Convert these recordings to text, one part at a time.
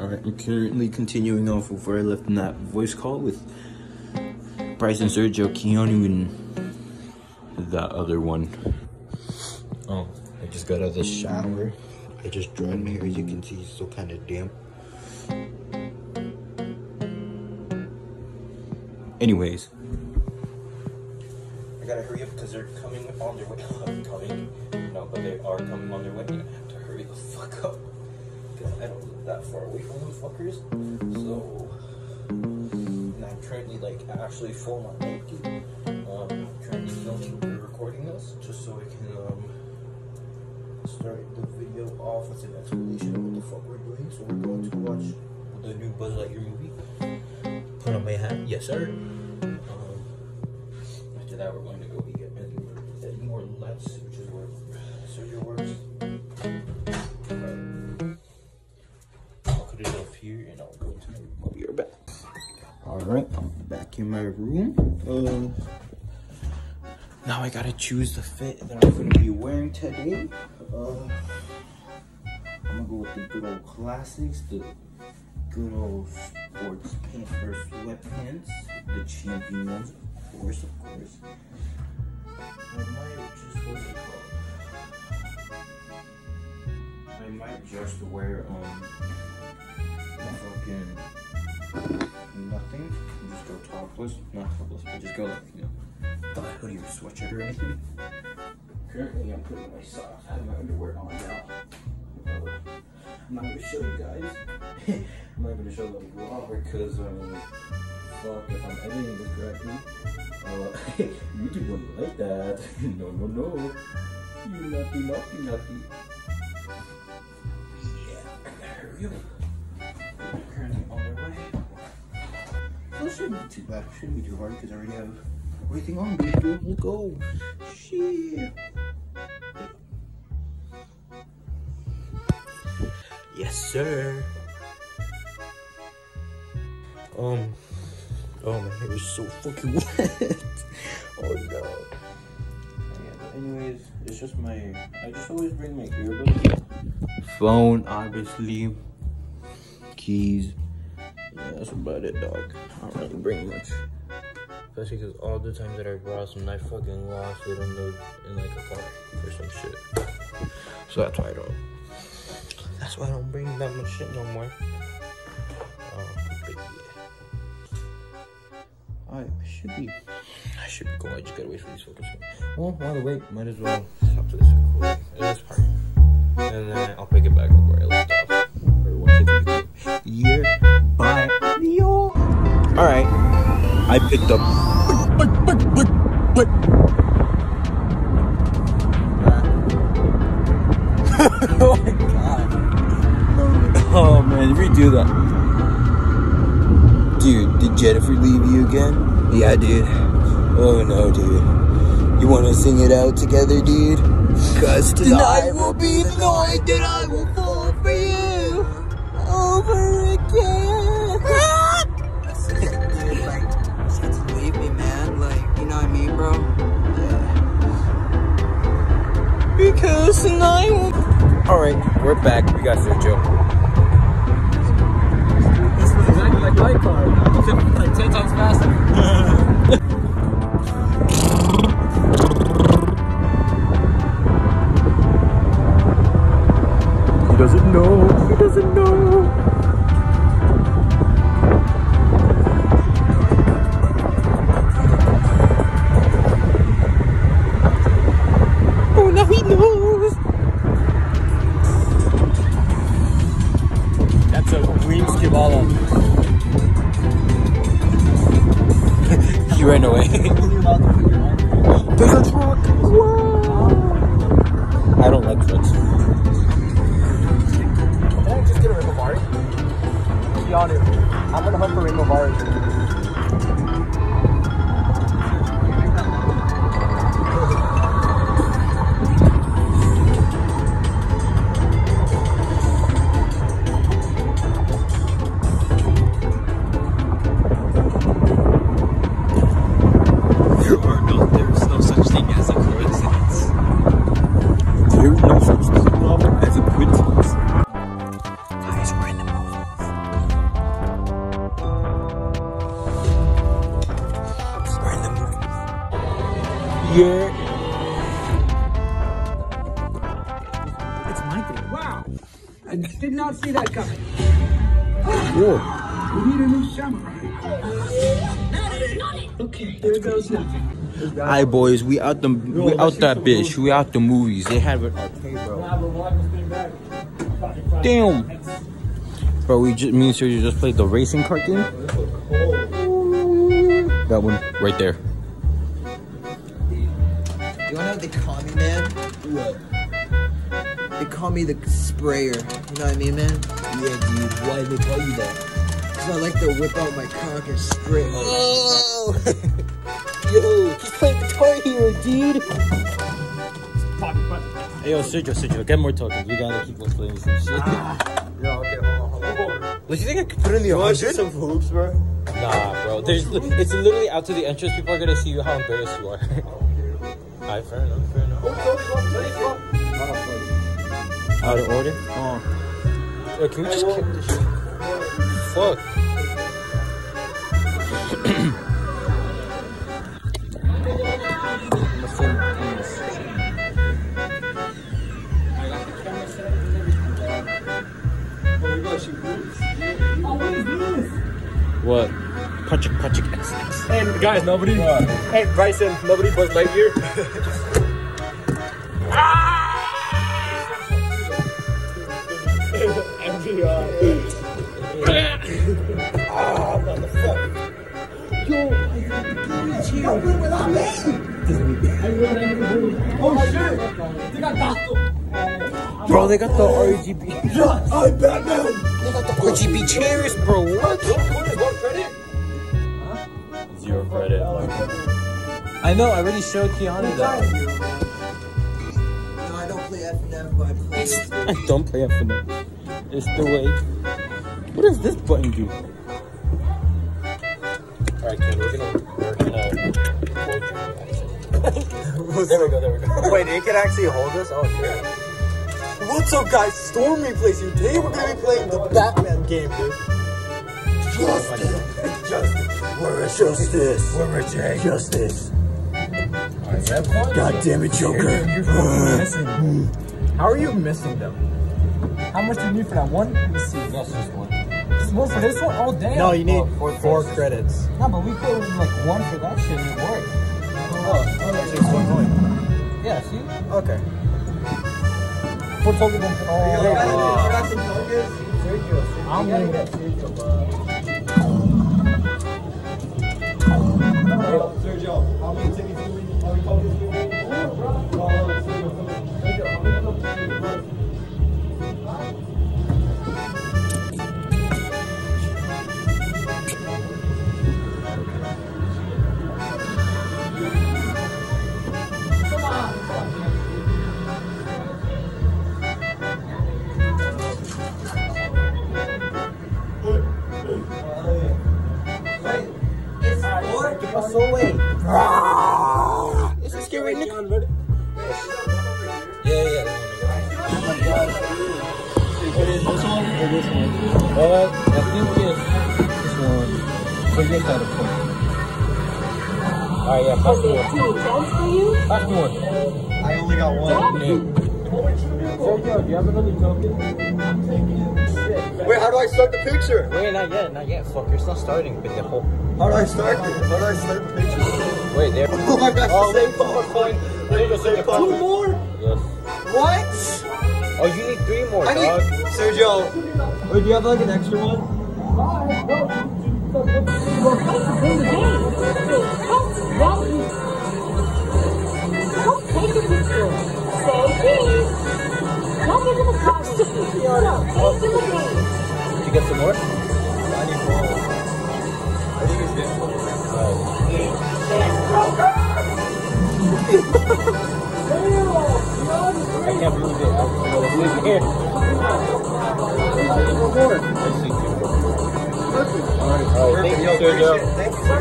Alright, I'm currently continuing off of where I left in that voice call with Bryce and Sergio, Keanu, and that other one. Oh, I just got out of the shower. I just dried my hair, as you can see, it's still kind of damp. Anyways, I gotta hurry up because they're coming on their way. coming? No, but they are coming on their way. and I have to hurry the fuck up because I don't that far away from those fuckers. So, and I'm currently like actually full on empty. Um, currently filming and recording this just so I can um start the video off with an explanation of what the fuck we're doing. So we're going to watch the new Buzz Lightyear movie. Put on my hat, yes sir. Back in my room. Uh, now I gotta choose the fit that I'm gonna be wearing today. Uh, I'm gonna go with the good old classics, the good old sports pants or sweatpants, the champion ones, of course, of course. I might just what's it called? I might just wear um fucking nothing. Just go topless, not topless, but just go like you know, a hoodie or sweatshirt or anything. Currently, I'm putting my socks, I have my underwear on now. I'm not gonna show you guys. I'm not gonna show them vlog because um, fuck if I'm editing this correctly. Uh, YouTube wouldn't like that. no, no, no. You naughty, naughty, naughty. Yeah, I gotta hurry up. Shouldn't be too bad. It shouldn't be too hard because I already have everything on. Dude, let's go. Shit. Yes, sir. Um. Oh, my hair is so fucking wet. oh no. Yeah, but anyways, it's just my. I just always bring my earbuds. Phone, obviously. Keys. Yeah, that's about it, dog. I don't really bring much. Especially because all the times that I brought some, I fucking lost it in the in like a car or some shit. So that's why I don't. That's why I don't bring that much shit no more. Um. I should be. I should be going. I just gotta wait for these photos. Well, while I wait, might as well stop to this recording. This part, and then I'll pick it back up where I left off. Or do All right, I picked up. oh my god. Oh man, redo that. Dude, did Jennifer leave you again? Yeah, dude. Oh no, dude. You wanna sing it out together, dude? Cause tonight will be the night that I will fall for you over again. Because will... Alright, we're back. We got Sergio. This ran away. There's a truck. I don't like trucks. Can I just get a Rainbow Vari? Be honest, I'm gonna hunt for Rainbow Hi boys, we out the we out that bitch. We out the movies. They have it okay, bro. Damn. Bro, we just me and Sergio just played the racing cart game. That one right there. You wanna know what they call me, man? What? They call me the sprayer. You know what I mean, man? Yeah, dude. Why did they call you that? Cause I like to whip out my cock and spray. Oh. Yo, he's playing Guitar Hero, dude. Hey, yo, Sergio, Sergio, get more tokens. We gotta keep on playing some shit. Yeah, okay, hold on, hold on. What do you think I could put in the You wanna 100? some hoops, bro? Nah, bro. There's it's literally out to the entrance. People are gonna see you how embarrassed you are. Oh, Alright, fair enough, fair enough. Out of order? Oh. Yo, can we just kick this shit? Fuck. What? Patrick, Patrick, X, X. Hey, guys, nobody. Hey, Bryson, nobody Buzz Lightyear. Bro, they got the RGB. I'm Batman. They got the RGB chairs, bro. What? Zero credit. I know. I already showed Keanu that. No, I don't play FNF, but I play. I don't play FNF. It's the way. What does this button do? Alright, kid, we're gonna we're gonna record you. there we go, there we go. Wait, it can actually hold us? Oh, shit. What's up, guys? Storm replays here. Today we're gonna be playing the Batman game, dude. Justice! Justice! Where is justice? Where is Jay? Justice. God damn it, Joker. Uh. How are you missing them? How much do you need for that one? Let me see. Yes, just one. Just one for this one? Oh, damn. No, you need oh, four four, credits. credits. No, but we put like one for that shit and it worked. Oh, Six, one point. Yeah, see? Okay. Four token. Oh, I'm gonna get Is this scary, Nick? Yeah, yeah. Oh my god. It is this one this one? Uh, I think it's this one. Forget that, of course. Alright, yeah, pass me one. Pass me one. I only got one. Nick. Sergio, do you have another token? Wait, how do I start the picture? Wait, not yet, not yet, fucker. It's not starting, pendejo. How do I start it? How do I start the picture? Wait, there. Oh my gosh, Oh, the same wait, phone. There you go, Sergio. Two more? Yes. What? Oh, you need three more, I dog. need Sergio. Wait, do you have like an extra one? Don't take a picture. Say cheese. Don't give him a card. No, take him a game. Did you get some more? I need more. I think it's this one. I can't believe it. I was leaving here. Let's see, two. Alright, alright. Thank you, Sergio. Thank you, sir.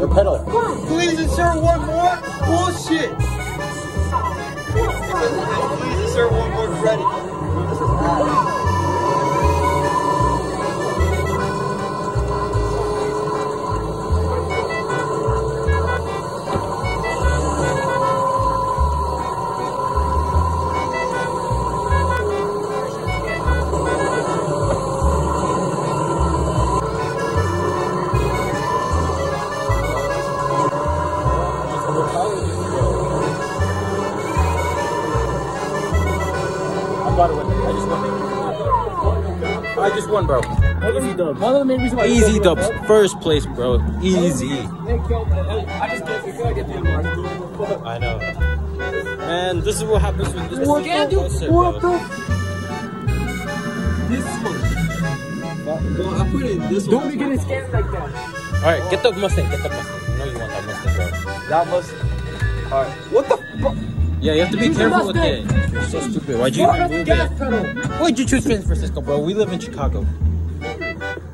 Your pedal. Please insert one more? Bullshit. Please insert one more credit. I just won, bro. Easy dubs. One of the main reasons why Easy dubs. First place, bro. Easy. I just can't figure out get the mark. I know. And this is what happens when this What That's the? it, What the? This one. Well, I put it in this Don't one. make it scan like that. Alright, get the Mustang. Get the Mustang. You know you want that Mustang, bro. That must. Alright. What the fuck? Yeah, you have to be Use careful with it. You're so stupid. Why'd you Fuck even the move gas it? pedal. Why'd you choose San Francisco, bro? We live in Chicago.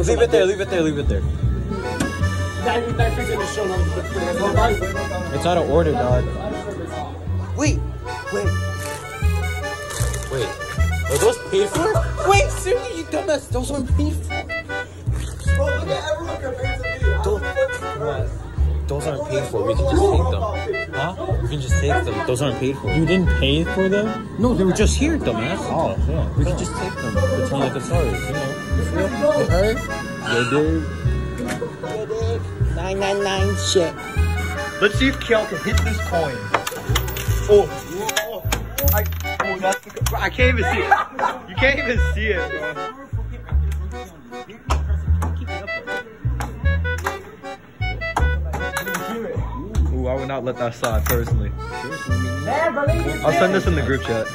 Leave it there, leave it there, leave it there. That, that fixing the show number. It's out of order, dog. Wait. Wait. Wait. Are those paid for? Wait, seriously, you dumbass. Those aren't paid for. Bro, oh, look at everyone compared to me. Those, those aren't paid for. We can just take them. Huh? We can just take them. Those aren't paid for. You didn't pay for them? No, they were just here, dumbass. Oh, yeah. We can just take them. Pretend like it's ours, you know. You feel? You heard? You dig? You dig? 999 shit. Let's see if Kel can hit this coin. Oh. oh. I, oh, that's the. I can't even see it. You can't even see it, bro. Ooh, I would not let that slide personally. I'll send this in the group chat.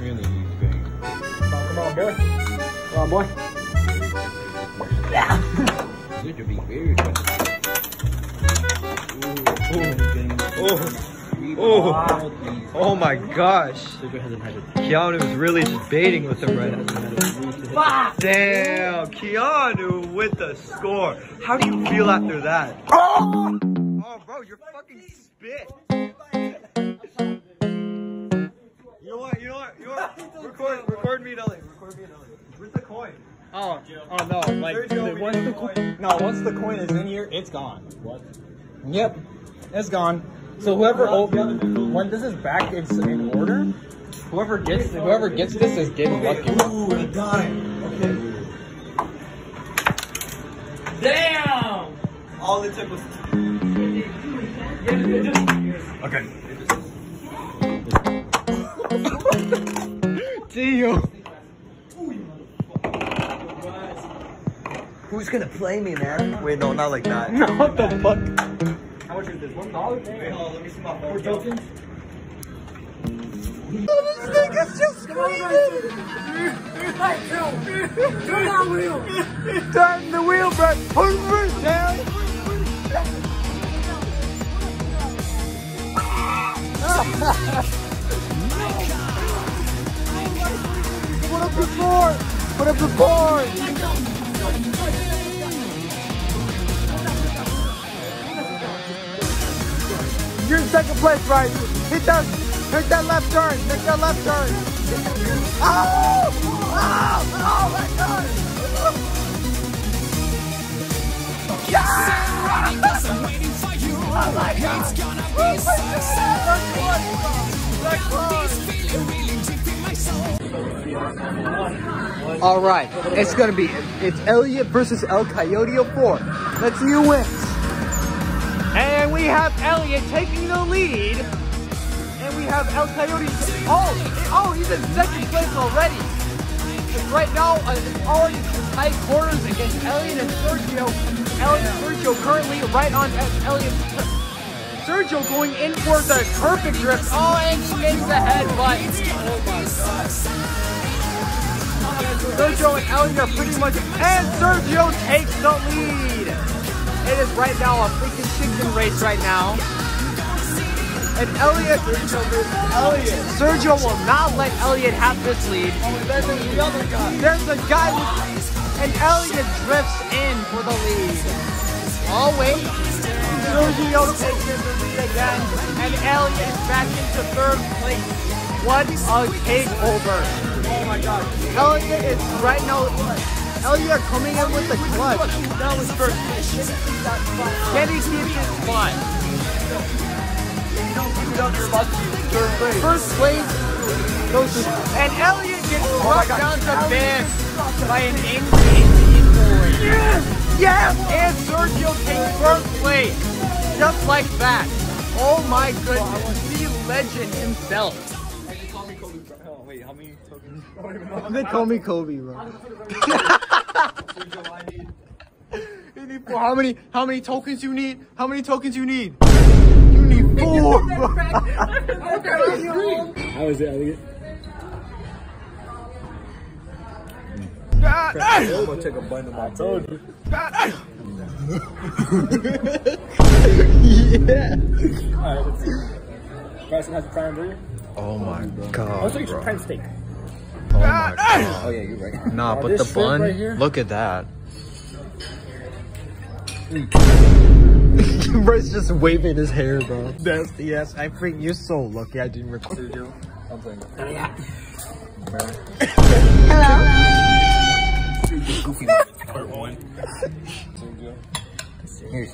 Really, you big. Come on, boy. Come on, boy. Good to be very Oh, oh, oh my gosh. Keanu is really just baiting with him right now. Damn, Keanu with the score. How do you feel after that? Oh, oh bro, you're fucking spit. You know what? You know what? You know what? Record, record me, Nelly. Record me, Nelly. Where's the coin? Oh, oh no! Like once the the coin. no, once the coin is in here, it's gone. What? Yep, it's gone. So whoever open when this is back, it's in order. Whoever gets whoever gets this is getting lucky. Ooh, a dime. Okay. Damn! All it took was. Okay. Damn. Who's gonna play me, man? Wait, no, not like that. No, what the fuck? How much is this? One dollar? Wait, hold on, let me see my phone. Four tokens? Turn the wheel, bro. Push it down. Put up the board. Put up the board. You're in second place, right? Hit that, hit that left turn. Make that left turn. Oh! Oh! Oh my God! All right, it's gonna be it's Elliot versus El Coyote of four. Let's see who wins. Have Elliot taking the lead, and we have El Coyote. Oh, oh, he's in second place already. And right now, uh, it's already tight quarters against Elliot and Sergio. Elliot and Sergio currently right on Elliot. Sergio going in for the perfect drift. Oh, and he makes the head, but oh my god. Sergio and Elliot are pretty much, and Sergio takes the lead. It is right now a freaking chicken race right now. And Elliot, Elliot, Sergio will not let Elliot have this lead. There's the other guy. There's a guy, with, and Elliot drifts in for the lead. Oh wait, Sergio takes the lead again, and Elliot is back into third place. What a takeover! Oh my god. Elliot is right now. Elliot coming in with the clutch. That was first. Can he keep his spot? First place goes to. And Elliot gets oh brought down to fifth by an Indian boy. Yes! Yes! And Sergio takes first place. Just like that. Oh my goodness, the legend himself. Wait, how many tokens? They call me Kobe, bro. You need four. How many? How many tokens you need? How many tokens you need? You need four. bro. How is it, Elliot? God, I'm gonna take a bite of my told you. God, yeah. Alright, let's see. Bryson has a prime burger. Oh my I'll god, take some bro. prime steak. Oh my god. Oh, ah, ah! oh yeah, you're right. Nah, Oh, but the bun. right here? Look at that. Bryce just waving his hair, bro. That's yes. I think you're so lucky. I didn't record. Sergio, I'm playing. Part one. Sergio. Here,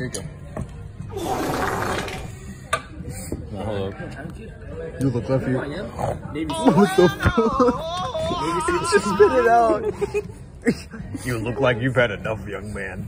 Sergio. hold up. You look left here. What the fuck? Just spit it out. you look like you've had enough, young man.